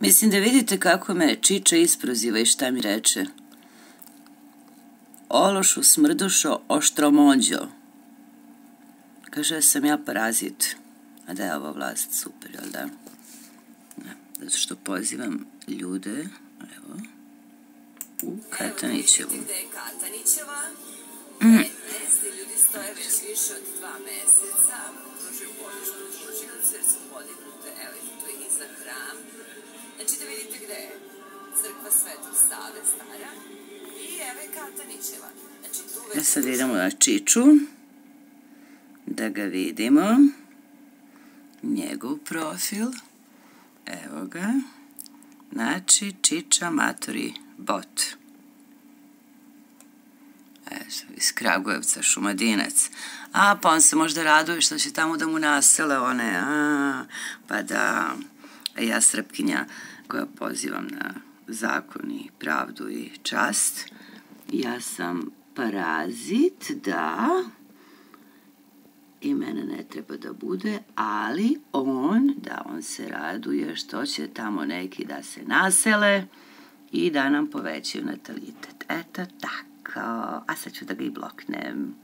Mislim da vidite kako me Čiča isproziva i šta mi reče. Ološu smrdušo oštromonđo. Kaže da sam ja parazit. A da je ova vlast super, jel da? Ne, zato što pozivam ljude, evo, u Katanićevu. Gde je Katanićeva? Mm. 15 ljudi stoje već više od dva meseca. Pružaju podršku tužiocu jer su crkva Svetog Save stara i evo je Katanićeva. Znači tu E već sad idemo na Čiču, da ga vidimo. Njegov profil, evo ga. Znači, Čiča Matori Bot. Eto, iz Kragujevca, Šumadinac. A, pa on se možda raduje što će tamo da mu nasele one, a, pa da, ja srpkinja koja pozivam na zakon i pravdu i čast, ja sam parazit, da, i mene ne treba da bude, ali on, da, on se raduje što će tamo neki da se nasele i da nam povećaju natalitet. Eto tako. A sad ću da ga i bloknem.